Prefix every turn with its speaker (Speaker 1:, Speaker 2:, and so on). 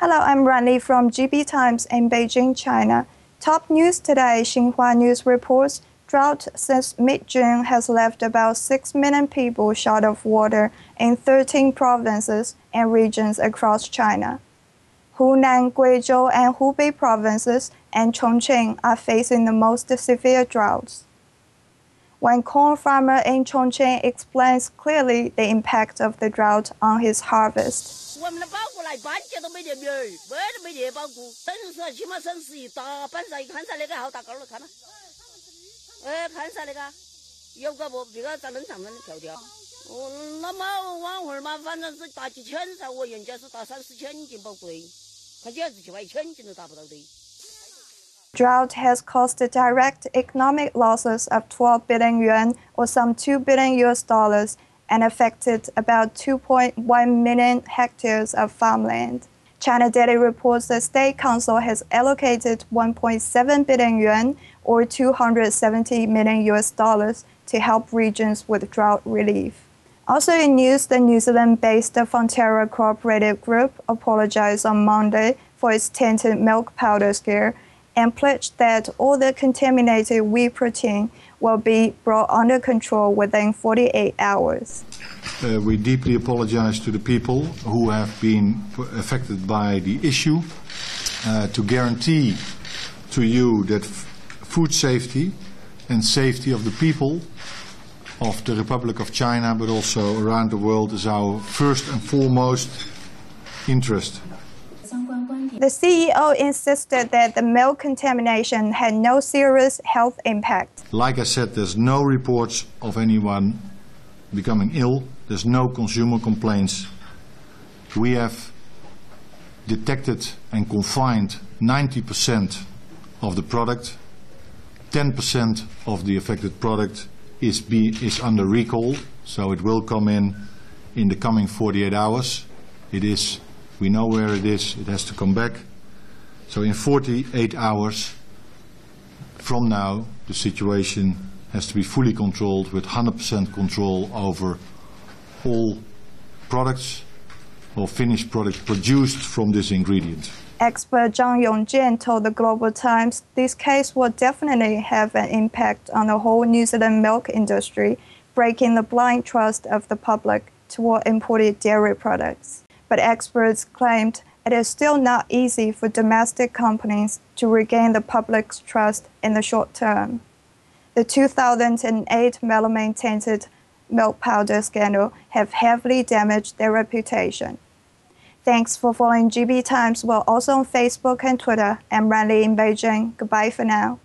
Speaker 1: Hello, I'm Ranli from GB Times in Beijing, China. Top news today Xinhua News reports drought since mid June has left about 6 million people short of water in 13 provinces and regions across China. Hunan, Guizhou, and Hubei provinces and Chongqing are facing the most severe droughts. One corn farmer in Chongqing explains clearly the impact of the drought on his harvest. Drought has caused direct economic losses of 12 billion yuan, or some 2 billion US dollars, and affected about 2.1 million hectares of farmland. China Daily reports the State Council has allocated 1.7 billion yuan or 270 million US dollars to help regions with drought relief. Also in news, the New Zealand-based Fonterra Cooperative Group apologized on Monday for its tainted milk powder scare and pledged that all the contaminated whey protein will be brought under control within 48 hours.
Speaker 2: Uh, we deeply apologize to the people who have been affected by the issue uh, to guarantee to you that food safety and safety of the people of the Republic of China, but also around the world, is our first and foremost interest.
Speaker 1: The CEO insisted that the milk contamination had no serious health impact.
Speaker 2: Like I said, there's no reports of anyone becoming ill. There's no consumer complaints. We have detected and confined 90% of the product. 10% of the affected product is, be, is under recall, so it will come in in the coming 48 hours. It is we know where it is. It has to come back. So in 48 hours from now, the situation has to be fully controlled with 100% control over all products or finished products produced from this ingredient.
Speaker 1: Expert Zhang Yongjian told the Global Times this case will definitely have an impact on the whole New Zealand milk industry, breaking the blind trust of the public toward imported dairy products but experts claimed it is still not easy for domestic companies to regain the public's trust in the short term. The 2008 melamine tainted milk powder scandal have heavily damaged their reputation. Thanks for following GB Times. We're also on Facebook and Twitter. I'm Ranli in Beijing. Goodbye for now.